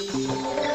Música